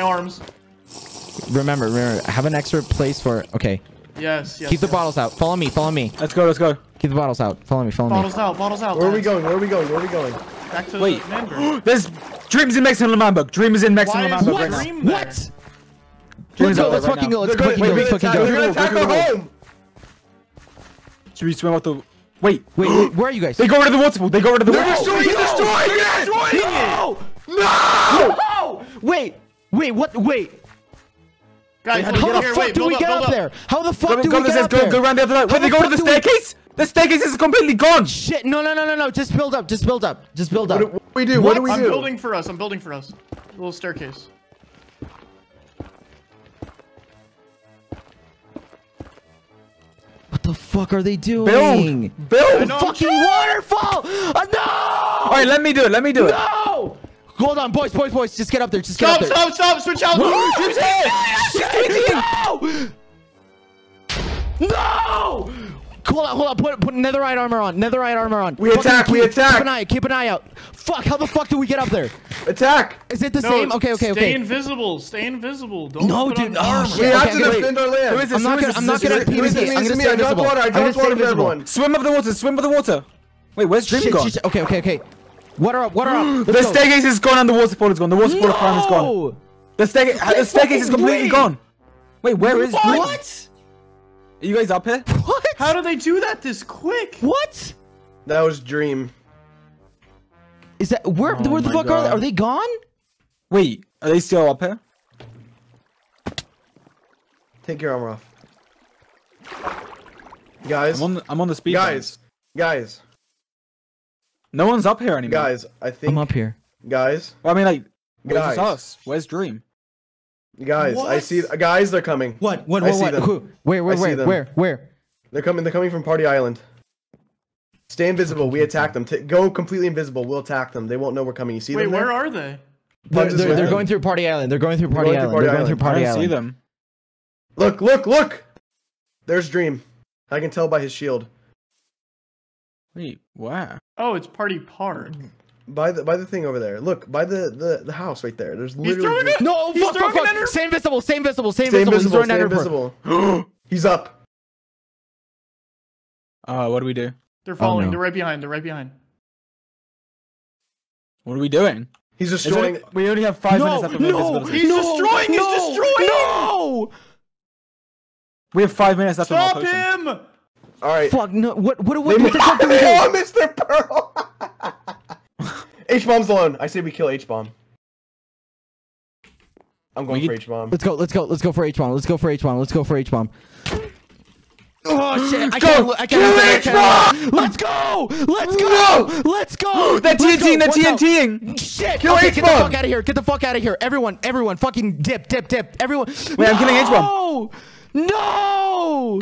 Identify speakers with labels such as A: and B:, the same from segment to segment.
A: arms.
B: Remember, remember, have an extra place for. Okay,
A: Yes, yes.
B: keep the
A: yes.
B: bottles out. Follow me. Follow me.
C: Let's go. Let's go.
B: Keep the bottles out. Follow me. Follow
A: Bottles
B: me.
A: Bottles out, bottles out.
D: Where are we going? Where are we going? Where are we going?
A: Back to
C: Wait.
A: the Manberg.
C: There's dreams in Mexican L'Manberg. Dream is in Mexican
A: Why is
C: L'Manberg
A: what?
C: right now.
A: Dream there.
B: What?
C: Dream
B: Let's
C: is
B: go.
C: out
B: Let's
C: there right
B: fucking
C: now.
B: go. Let's
D: They're
B: fucking
D: gonna-
B: go.
D: wait,
B: Let's
D: wait,
B: fucking
D: They're
B: go.
D: gonna attack our home.
C: Should we swim out the? Wait.
B: Wait, wait, where are you guys?
C: They go rid of the water pool. They go rid of the
D: They're
C: water pool.
D: destroying it! Destroying it!
B: No! No! Wait, wait, what? Wait.
A: Guys,
C: How
A: wait,
B: How the fuck
A: wait,
B: do we
A: up,
B: get
A: build
B: up there? How the fuck
C: Go,
B: do
C: go
B: we get
C: stairs.
B: up
C: Go,
B: there?
C: go around the other side.
B: How
C: Wait, they
B: the
C: go to the
B: do we-
C: staircase. The staircase is completely gone.
B: Shit! No, no, no, no, no! Just build up. Just build up. Just build up.
D: What do what do we do? What do we do?
A: I'm building for us. I'm building for us. A little staircase.
B: What the fuck are they doing?
C: Build. Build.
A: know.
B: Fucking waterfall! Uh, no!
C: All right, let me do it. Let me do it.
B: No! Hold on, boys, boys, boys. Just get up there. Just get
A: Stop,
B: up there.
A: stop, stop! stop. Switch out!
B: No! No! Hold on, hold on. Put put netherite armor on. Netherite armor on.
D: We
B: Fucking
D: attack, we attack.
B: Keep an eye. Keep an eye out. Fuck! How the fuck do we get up there?
D: Attack!
B: Is it the
A: No,
B: same? Okay, okay,
A: Stay
B: okay.
A: Stay invisible. Stay invisible. Don't
B: No,
A: put
B: dude,
A: on
B: oh,
A: armor.
B: shit.
D: We have
B: okay,
D: to
B: wait.
D: defend our land.
C: Who is this?
B: I'm not gonna.
C: this?
B: I'm not
C: This
B: gonna
C: who is this?
B: I'm gonna
D: me,
B: stay
D: I dropped
B: invisible.
D: water, I
B: I'm gonna
D: dropped
B: stay
D: water for
B: invisible.
D: everyone.
C: Swim up the water. Swim up the water. Wait, where's Dream
B: Shit,
C: gone?
B: shit, shit. Okay, okay, okay. Water up, water up.
C: The
B: go.
C: staircase is gone and the waterfall is gone. The waterfall prime is gone. The staircase, the staircase is completely
B: wait.
C: gone. Wait, where is Dream?
B: What?
C: Are you guys up here?
B: What?
A: How do they do that this quick?
B: What?
D: That was Dream.
B: Is that where?
C: Oh
B: where the
C: my
B: fuck are they? Are they gone?
C: Wait, are they still up here?
D: Take your armor off. Guys,
C: I'm on. The, I'm on the speed.
D: guys, guys,
C: no one's up here anymore.
D: guys. I think,
B: I'm up here.
D: guys,
C: Well, I mean, like, where's
D: Guys.
C: us? Where's Dream?
D: guys. I
A: What?
D: see. Guys, they're coming.
B: What? What?
D: I
B: What?
D: see
B: what?
D: them.
B: Who? Where? Where?
D: I
B: Where? Where? Where?
D: They're coming. They're coming from Party Island. Stay invisible. We attack them. T go completely invisible. We'll attack them. They won't know we're coming. You see
A: Wait,
D: them Wait,
A: where are they?
B: They're, they're, they're going through Party Island. They're going through Party
D: going through
B: Island.
D: Party
B: They're going through Party
D: Island.
C: I don't
B: Island.
C: see them.
D: Look! Look! Look! There's Dream. I can tell by his shield.
C: Wait, where?
A: Oh, it's Party Park.
D: By the by the thing over there. Look, by the the, the house right there. There's
A: He's
D: literally
A: throwing it.
B: No,
A: He's
B: fuck, fuck,
A: throwing
B: fuck.
A: it at her.
B: Stay invisible. Stay invisible. Stay
D: Stay
B: invisible. He's
D: invisible.
B: throwing
D: Stay
B: at her for-
D: invisible. He's up.
C: Uh, what do we do?
A: They're following.
B: no.
A: They're right behind. They're right behind.
C: What are we doing?
D: He's destroying.
C: it- we only have five
B: No,
C: minutes left of
B: no,
C: invisibility.
A: He's
B: no,
A: destroying, he's destroying!
B: No!
C: We have five minutes left of our
A: Stop
C: potion.
A: him!
D: All right.
B: Fuck, no. What, what,
D: They
B: what, what the fuck do we oh, do?
D: oh, Mr. Pearl. H bomb's alone. I say we kill H bomb. I'm going
C: We
D: for H bomb.
B: Let's go, let's go, let's go for H bomb. Let's go for H bomb. Let's go for H bomb. Oh shit! I
C: Go!
B: can't. I can't. I
C: H-bomb!
B: can't. Let's go! Let's go! Let's go!
C: They're
B: Let's go.
C: TNTing, they're
B: Watch.
C: TNTing!
B: Shit!
D: Kill
B: okay, get the fuck out of here! Get the fuck out of here! Everyone, everyone, fucking dip, dip, dip! Everyone!
C: Wait, I'm killing H bomb!
B: No! No!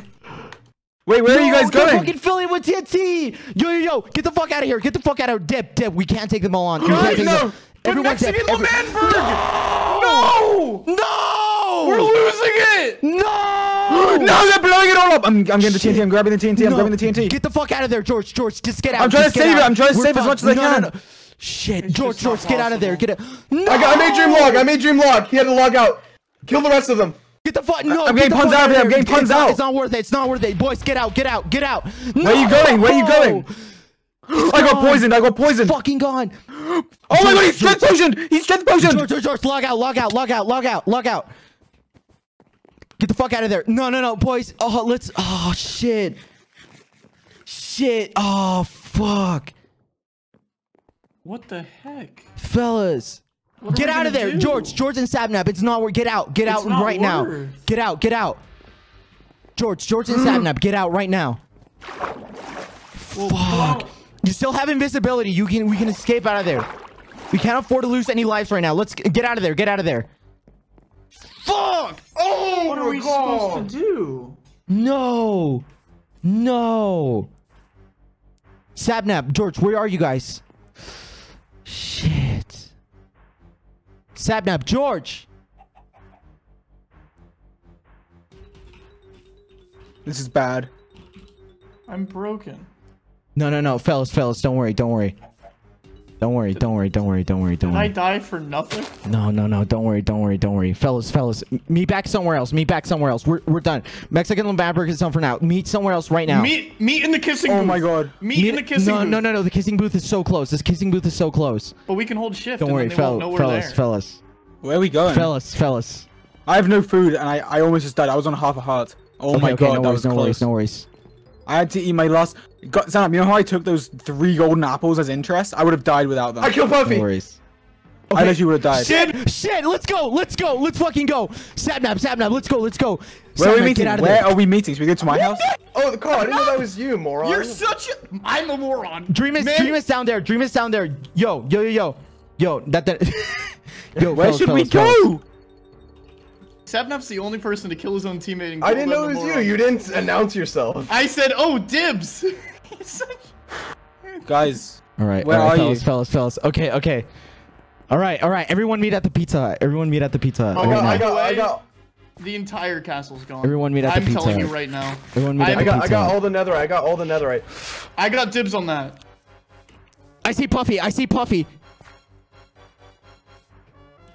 C: Wait, where are you guys
B: they're
C: going?
B: fucking filling with TNT! Yo, yo, yo! Get the fuck out of here! Get the fuck out of here! Dip, dip! We can't take them all on. We
A: Guys,
B: take
A: no!
B: them.
A: But
B: Everyone dip!
A: Mexican
B: Every-
A: L'Manberg!
B: No!
A: No!
B: No!
A: We're losing it!
B: No!
C: No, they're blowing it all up! I'm, I'm getting the TNT, I'm grabbing the TNT, I'm grabbing the TNT.
B: Get the fuck out of there, George. George, just get out.
C: I'm trying
B: just
C: to save
B: out.
C: it. I'm trying to
B: We're
C: save as much as I
B: No,
C: can.
B: No, no. Shit,
A: It's
B: George,
A: just not
B: George, get out of there. Get it. No!
D: I, got, I made Dream log. I made Dream log. He had to log out. Kill the rest of them.
B: Get the fuck. No,
C: I'm getting
B: the
C: puns out of here, I'm
B: there.
C: getting puns
B: it's
C: out.
B: It's not worth it. It's not worth it. Boys, get out. Get out. Get out.
C: Where are you going? Where are you going? I got poisoned, I got poisoned!
B: Fucking gone.
C: Oh my god, he's strength potioned! He's strength potioned!
B: George, George, George, log out, log out, log out, log out, log out. Get the fuck out of there. No, no, no, boys. Oh, let's. Oh, shit. Shit. Oh, fuck.
A: What the heck?
B: Fellas.
A: What
B: Get out of there,
A: do?
B: George. George and Sapnap. It's not worth. Get out. Get
A: It's
B: out right now. Get out. Get out. George. George and Sapnap. Get out right now.
A: Well,
B: Fuck. You still have invisibility. You can. We can escape out of there. We can't afford to lose any lives right now. Let's get out of there. Get out of there. Fuck. Oh
A: What are we
B: God.
A: supposed to do?
B: No. No. Sapnap, George. Where are you guys? Shit. Sapnap. George.
C: This is bad.
A: I'm broken.
B: No, no, no, fellas, fellas, don't worry, don't worry. Don't worry, don't worry, don't worry, don't worry, don't
A: Did I die for nothing?
B: No, no, no, don't worry, don't worry, don't worry. Fellas, fellas, m- meet back somewhere else. Meet back somewhere else. We're, we're done. Mexican L'Manberg is done for now. Meet somewhere else right now.
A: Meet meet in the kissing
C: Oh
A: booth.
C: my God.
A: Meet, in the kissing
B: no,
A: booth.
B: no, no, no. The kissing booth is so close. This kissing booth is so close.
A: But we can hold shift.
B: Don't worry,
A: then they won't
B: fel-
A: know we're
B: fellas,
A: there.
B: fellas,
C: Where are we going?
B: fellas, fellas.
C: I have no food and I, I almost just died. I was on half a heart. Oh
B: okay,
C: my
B: okay,
C: god,
B: no
C: that
B: worries,
C: was
B: no
C: close.
B: worries, no worries.
C: I had to eat my last. Got, Sam, you know how I took those three golden apples as interest? I would have died without them.
D: I killed
B: No
D: Puffy.
B: worries.
C: I you would have died.
B: Shit, shit, let's go, let's go, let's fucking go. Sapnap, Sapnap, let's go, let's go.
C: Where are we
B: Sapnap,
C: meeting?
B: Get out of
C: Where
B: there.
C: are we meeting? Should we go to my house?
D: Oh, Karl, I didn't know that was you, moron.
A: You're such a. I'm a moron.
B: Dream is,
A: Man,
B: Dream is down there. Dream is down there. Yo, yo, yo, yo, yo. That that. yo,
C: Where
B: fellas,
C: should we
B: fellas, fellas.
C: go?
A: Sapnap's the only person to kill his own teammate. And
D: I didn't know it was you. You didn't announce yourself.
A: I said, "Oh, dibs." He's such-
C: Guys,
B: All right,
C: Where
B: all right,
C: are
B: fellas,
C: you?
B: fellas, fellas. Okay, okay. All right, all right. Everyone meet at the pizza Hut. Everyone meet at the pizza Hut
A: Oh,
D: I got,
B: now.
D: I got, I got,
A: the entire castle's gone.
B: Everyone meet at the
A: I'm
B: pizza
A: telling you right now.
B: Everyone meet
A: I
B: at
D: I
B: the
D: got, I got all the netherite. I got all the netherite.
A: I got dibs on that.
B: I see Puffy. I see Puffy.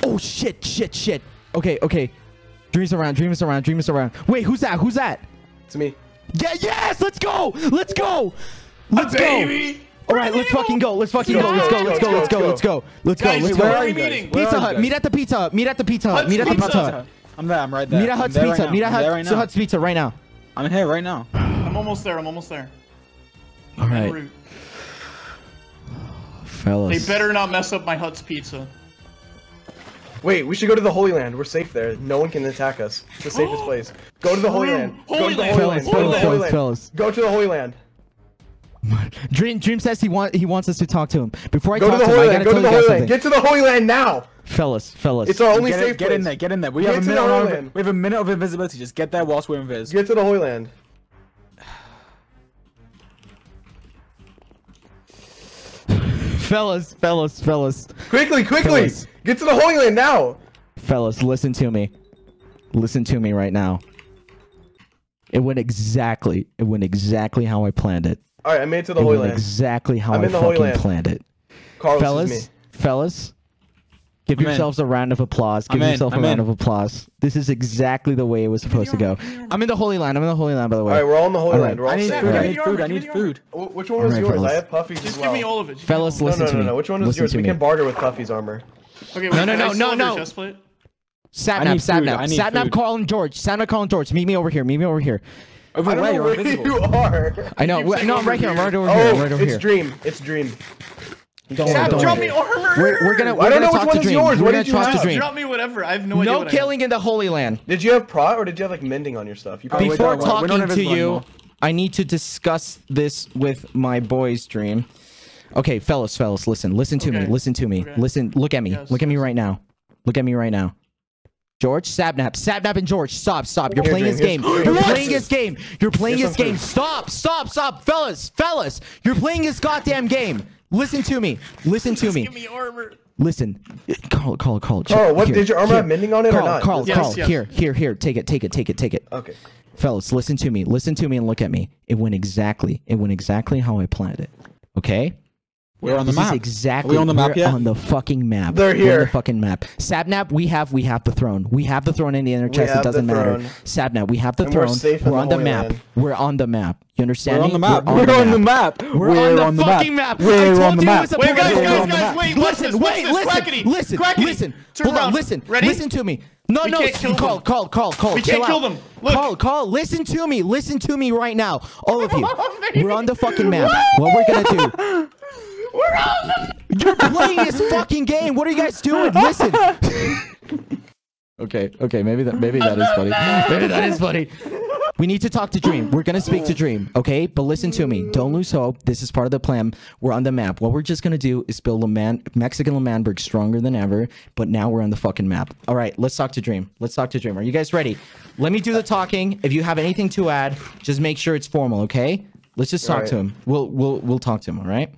B: Oh shit, shit, shit. Okay, okay. Dreams around. Dreams around. Dreams around. Wait, who's that? Who's that?
D: It's me.
B: Yeah, yes. Let's go. Let's go. Let's go.
A: Baby.
B: All right, let's fucking go. Let's fucking go. Let's go. Let's go. Let's go. Let's go. Let's go. Let's
A: where
B: go.
A: are we meeting?
B: Pizza Hut. Meet at the Pizza Hut. Meet at the Pizza Hut. Meet at the
A: Pizza.
B: Pizza Hut.
C: I'm there. I'm right there.
B: Meet at Hut's Pizza. Meet at Hut's
C: right.
B: Hut's Pizza right now.
C: I'm here right now.
A: I'm almost there. I'm almost there.
B: All
A: En
B: right,
A: route. They better not mess up my Hut's pizza.
D: Wait, we should go to the Holy Land. We're safe there. No one can attack us. It's the safest place. Go to the Holy Land. Go
A: Holy
D: to the
A: Land.
D: Holy Land.
B: Fellas,
D: Go to the
B: fellas,
D: Holy Land. Go to the Holy Land.
B: Dream Dream says he want he wants us to talk to him. Before I
D: Go to
B: talk
D: the
B: to him,
D: Holy
B: I gotta
D: Go
B: tell
D: to the
B: you
D: Holy Land.
B: something.
D: Get to the Holy Land now.
B: Fellas, fellas.
D: It's our only
C: Get,
D: safe
C: it, get in there. Get in there. We
D: Get
C: have a
D: to the
C: minute.
D: Holy
C: On our,
D: Land.
C: we have a minute of invisibility. Just get there whilst we're invis.
D: Get to the Holy Land.
B: Fellas, fellas, fellas,
D: Quickly, quickly.
B: Fellas.
D: Get to the Holy Land now.
B: fellas, listen to me. Listen to me right now. It went exactly. It went exactly how I planned it.
D: All right, I made it to the
B: It
D: Holy
B: went
D: Land.
B: exactly how
D: I'm
B: I
D: in the Holy
B: fucking
D: Land.
B: planned it.
D: Carlos
B: fellas, fellas, give
C: I'm in.
B: yourselves a round of applause. Give
C: I'm
B: yourself
C: I'm
B: a round
C: in.
B: of applause. This is exactly the way it was supposed to go. I'm in the Holy Land. I'm in the Holy Land, by the way.
D: All right, we're all in the Holy
B: All right.
D: Land. We're all
C: I need
D: safe.
C: food. I need food. I need food.
D: Which one was
B: Alright,
D: yours?
B: fellas.
D: I have Puffy's
A: Just
D: as
A: give me all of it. Just give
B: Fellas,
A: me all
D: No,
B: listen
D: no,
B: to
D: no,
B: me.
D: no. Which one was
B: Listen
D: yours? We can barter with Puffy's armor.
A: Okay,
B: No,
A: wait,
B: no,
A: can I
B: no, no, no.
A: chest?
B: Sapnap,
C: I need food, Sapnap,
B: Sapnap,
C: food.
B: Karl and George. Sapnap, Karl and George. Meet me over here. Meet me over here.
C: Over
D: I don't
C: where?
D: know where you are.
B: I know.
A: keep
B: wait,
A: saying
B: No, I'm right here. I'm
A: here.
B: right over here.
D: Oh,
B: right over
D: it's
B: here.
D: Dream. It's Dream.
B: Don't worry. Don't
A: drop
B: worry.
A: me armor.
B: We're, we're gonna.
D: I
B: We're
D: don't
B: gonna
D: know which
B: talk
D: one
B: to
D: is yours.
B: We're
D: What
B: gonna
D: did you have?
A: Drop me whatever. I have no idea.
B: No
A: what I
B: killing in the Holy Land.
D: Did you have prot or did you have like mending on your stuff? You
B: Before
C: don't want- we're not
B: talking to you. I need to discuss this with my boys, Dream. Okay, fellas, fellas, listen, listen to me, listen to me,
A: Okay.
B: listen, look at me,
A: Yes,
B: look at me right now, look at me right now. George, Sapnap, Sapnap, and George, stop, stop. You're
D: Here,
B: playing
D: Dream,
B: this game. You're playing
D: some
B: this game. You're playing
D: Here's
B: this
D: some
B: game. Stop, stop, stop, fellas, fellas. You're playing this goddamn game. Listen to me. Listen to me.
A: Give me armor.
B: Listen. Call, call, call.
D: Karl, what-
B: Here,
D: did your armor
B: here.
D: have mending on it or not?
B: Karl,
A: Yes,
B: Karl,
A: yes.
B: here, here, here. Take it, take it, take it, take it.
D: Okay.
B: Fellas, listen to me. Listen to me and look at me. It went exactly. It went exactly how I planned it. Okay?
C: We're on the
B: this
C: map.
B: is exactly
C: Are we on the map
B: we're
C: yet?
B: on the fucking map.
D: They're
B: We're on
D: here.
B: the fucking map. Sapnap, we have we have the throne. We have the throne in the inner chest. It doesn't matter. Sapnap, we have the
D: And we're
B: throne.
D: safe
B: We're on the
D: Holy
B: map.
D: Land.
B: We're on the map. You understand
C: We're on the map.
B: We're
C: We're on the map.
B: We're, on the, fucking map.
C: We're on the map.
A: Wait, guys,
C: We're
A: guys,
C: on the
A: guys,
C: map.
A: wait.
B: Listen, wait, listen, listen, listen. Hold on, listen,
A: Ready?
B: listen to me. No,
A: We
B: no,
A: can't kill
B: call,
A: them.
B: call, call, call.
A: We
B: chill
A: can't kill them. Look.
B: Call, call. Listen to me. Listen to me right now, all of you. we're on the fucking map. What we're gonna do?
A: We're on the.
B: You're playing this fucking game. What are you guys doing? Listen. okay, okay, maybe that maybe that is funny. Maybe that is funny. We need to talk to Dream. We're gonna speak to Dream, okay? But listen to me. Don't lose hope. This is part of the plan. We're on the map. What we're just gonna do is build Leman- Mexican L'Manberg stronger than ever. But now we're on the fucking map. All right, let's talk to Dream. Let's talk to Dream. Are you guys ready? Let me do the talking. If you have anything to add, just make sure it's formal, okay? Let's just talk
D: All
B: to him. We'll we'll we'll talk to him. All right.